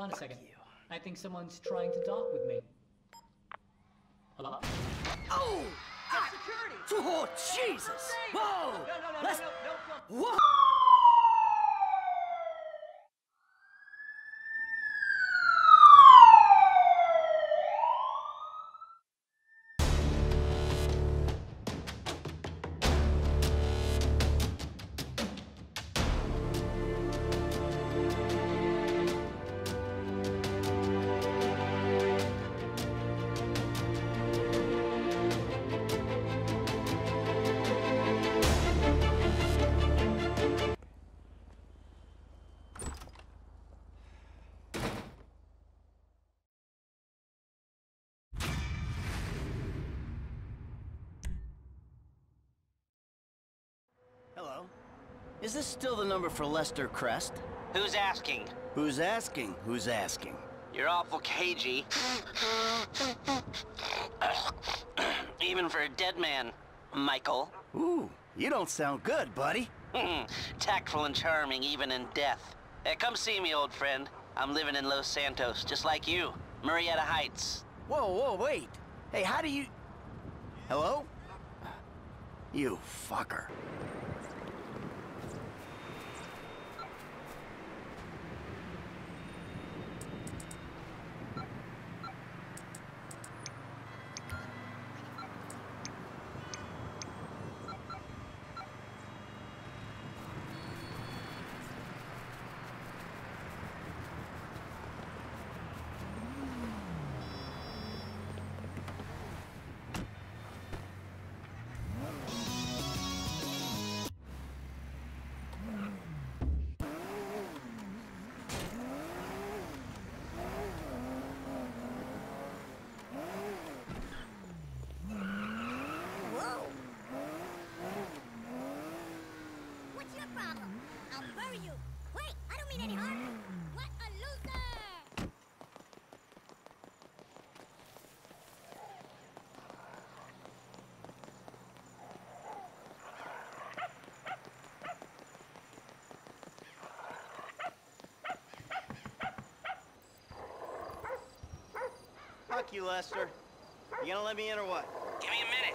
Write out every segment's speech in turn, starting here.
on a second. I think someone's trying to talk with me. Hello? Oh! Security! Oh, Jesus! Whoa! No, no, no, Let's- no, no, no, no. Whoa! Is this still the number for Lester Crest? Who's asking? Who's asking? Who's asking? You're awful cagey. Even for a dead man, Michael. Ooh, you don't sound good, buddy. Tactful and charming even in death. Hey, come see me, old friend. I'm living in Los Santos, just like you. Murrieta Heights. Whoa, whoa, wait. Hey, how do you... Hello? You fucker. Wait, I don't mean any harm. What a loser! Fuck you, Lester. You gonna let me in or what? Give me a minute.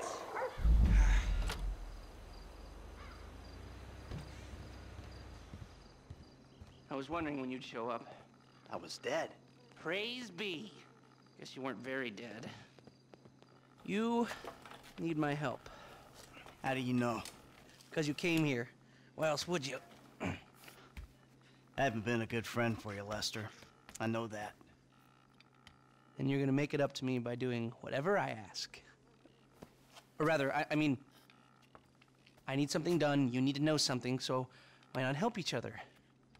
I was wondering when you'd show up. I was dead. Praise be. Guess you weren't very dead. You need my help. How do you know? Because you came here. Why else would you? I haven't been a good friend for you, Lester. I know that. And you're gonna make it up to me by doing whatever I ask. Or rather, I, I mean, I need something done, you need to know something, so why not help each other?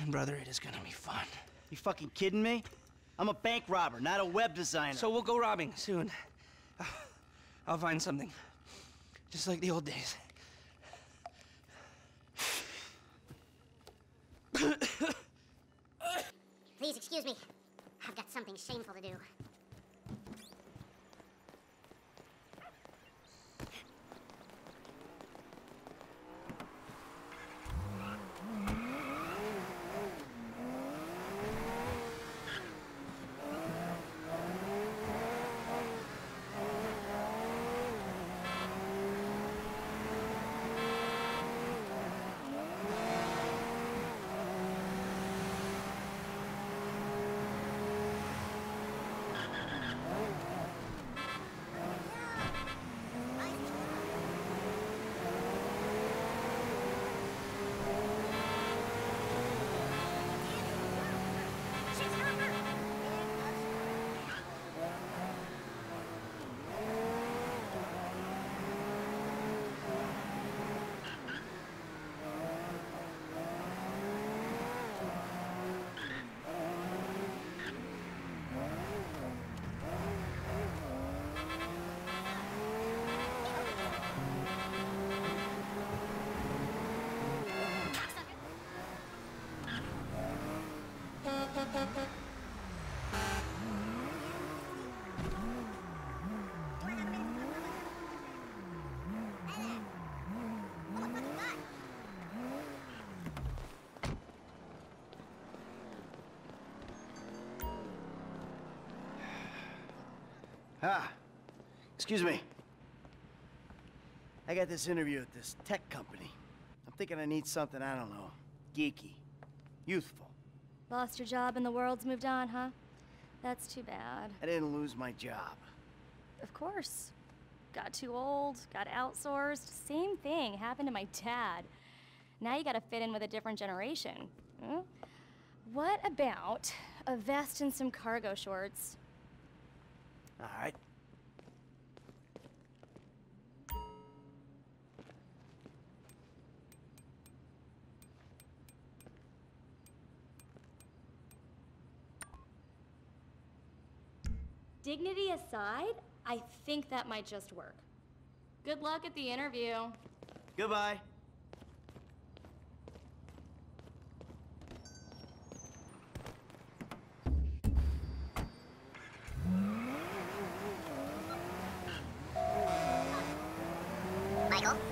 and brother, it is gonna be fun. You fucking kidding me? I'm a bank robber, not a web designer. So we'll go robbing soon. I'll find something. Just like the old days. Please excuse me. I've got something shameful to do. Ah, excuse me. I got this interview at this tech company. I'm thinking I need something, I don't know, geeky, youthful. Lost your job and the world's moved on, huh? That's too bad. I didn't lose my job. Of course. Got too old, got outsourced. Same thing happened to my dad. Now you gotta fit in with a different generation. Hmm? What about a vest and some cargo shorts? All right. Dignity aside, I think that might just work. Good luck at the interview. Goodbye. Michael,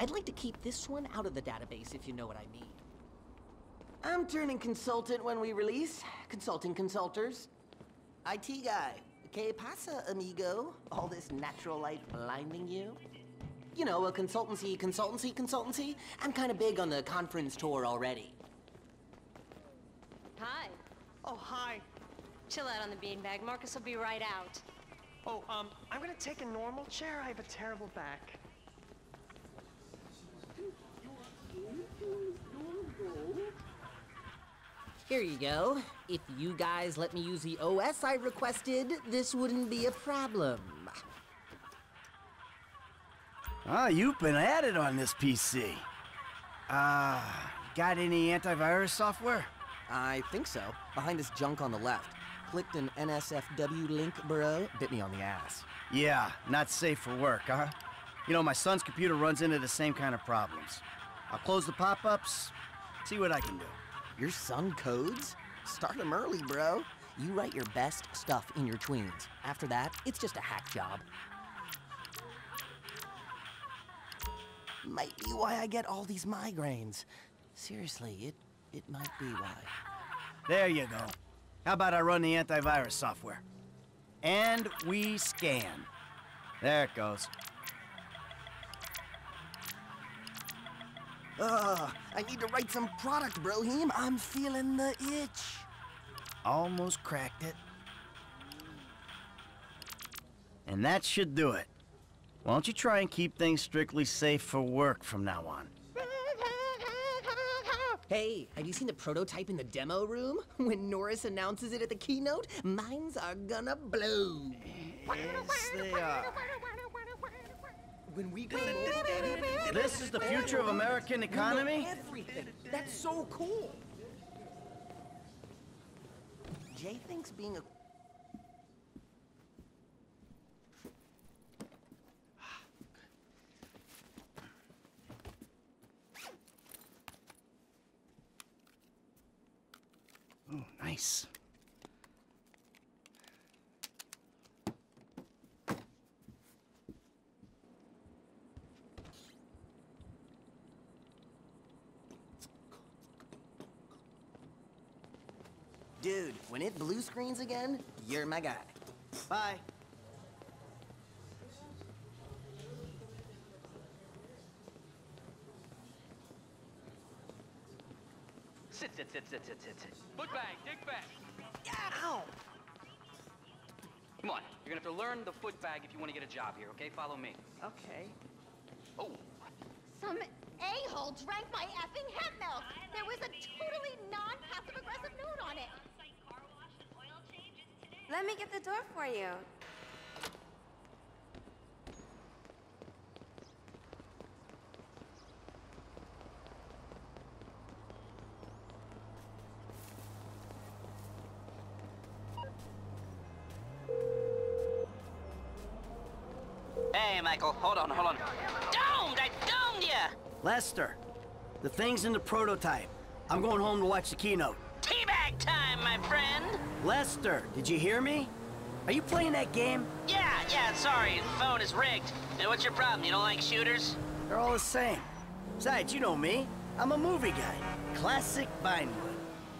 I'd like to keep this one out of the database, if you know what I mean. I'm turning consultant when we release. Consulting consulters. IT guy. Que pasa, amigo? All this natural light blinding you? You know, a consultancy, consultancy, consultancy. I'm kind of big on the conference tour already. Hi. Oh, hi. Chill out on the beanbag. Marcus will be right out. Oh, um, I'm gonna take a normal chair. I have a terrible back. Here you go. If you guys let me use the OS I requested, this wouldn't be a problem. Ah, you've been at it on this PC. Ah, got any antivirus software? I think so. Behind this junk on the left. Clicked an NSFW link, bro. Bit me on the ass. Yeah, not safe for work, huh? You know, my son's computer runs into the same kind of problems. I'll close the pop-ups, see what I can do. Your son codes? Start him early, bro. You write your best stuff in your tweens. After that, it's just a hack job. Might be why I get all these migraines. Seriously, it it might be why. There you go. How about I run the antivirus software? And we scan. There it goes. Ugh, I need to write some product, Brohim. I'm feeling the itch. Almost cracked it. And that should do it. Why don't you try and keep things strictly safe for work from now on? Hey, have you seen the prototype in the demo room? When Norris announces it at the keynote, minds are gonna blow. Yes, they are. When we go This is the future of American economy? everything. That's so cool. Jay thinks being a Oh, nice. Dude. When it blue screens again, you're my guy. Bye. Sit, sit, sit, sit, sit, sit, sit. Foot bag, dig back. Ow! Come on, you're gonna have to learn the foot bag if you want to get a job here, okay? Follow me. Okay. Oh, Some a-hole drank my effing hemp milk. There was a totally non-passive aggressive note on it. Let me get the door for you. Hey, Michael, hold on, hold on. Domed! I domed ya! Lester, the thing's in the prototype. I'm going home to watch the keynote. Lester, did you hear me? Are you playing that game? Yeah, yeah, sorry, the phone is rigged. And what's your problem? You don't like shooters? They're all the same. Besides, you know me. I'm a movie guy. Classic Vinewood.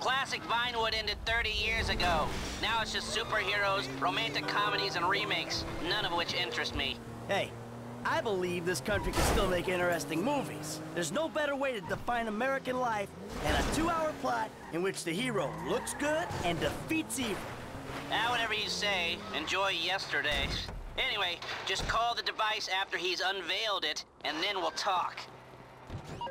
Classic Vinewood ended 30 years ago. Now it's just superheroes, romantic comedies, and remakes, none of which interest me. Hey, I believe this country can still make interesting movies. There's no better way to define American life than a two-hour plot in which the hero looks good and defeats evil. Ah, whatever you say. Enjoy yesterday. Anyway, just call the device after he's unveiled it, and then we'll talk. oh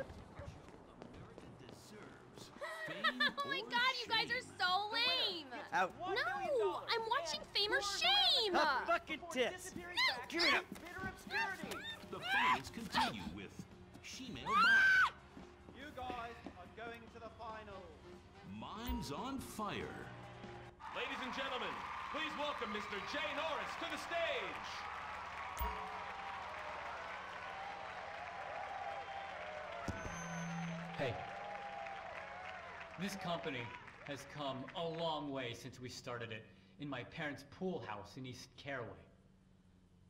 my god, you guys are so lame! Out. No! I'm watching Fame or Shame! Up bucket tits. Give it. The finals continue with Shemale Bob. You guys are going to the finals. Mimes on Fire. Ladies and gentlemen, please welcome Mr. Jay Norris to the stage. Hey, this company has come a long way since we started it in my parents' pool house in East Caraway.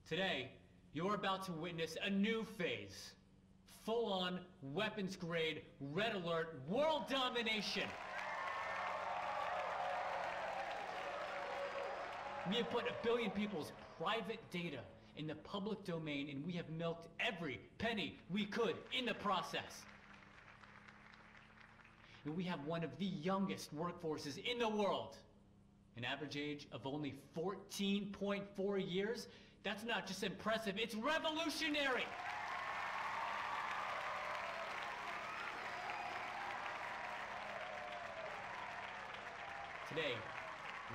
Today, you're about to witness a new phase. Full-on, weapons-grade, red alert, world domination! We have put a billion people's private data in the public domain and we have milked every penny we could in the process. And we have one of the youngest workforces in the world. An average age of only 14.4 years? That's not just impressive, it's revolutionary! Today,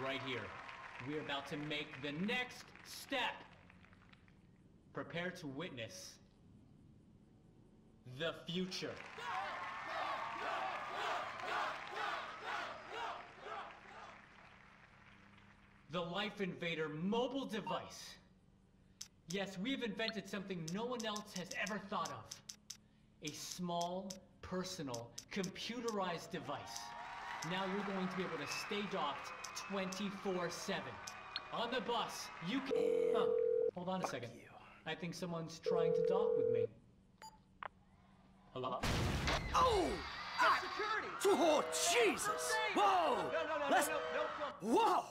right here, we're about to make the next step. Prepare to witness the future. The Life Invader mobile device. Yes, we've invented something no one else has ever thought of. A small, personal, computerized device. Now you're going to be able to stay docked 24-7. On the bus, you can... Huh, hold on a second. I think someone's trying to dock with me. Hello? Oh! Ah. Security! Oh, Jesus! Whoa! No, no, no, Let's... no, no, no, no. Whoa!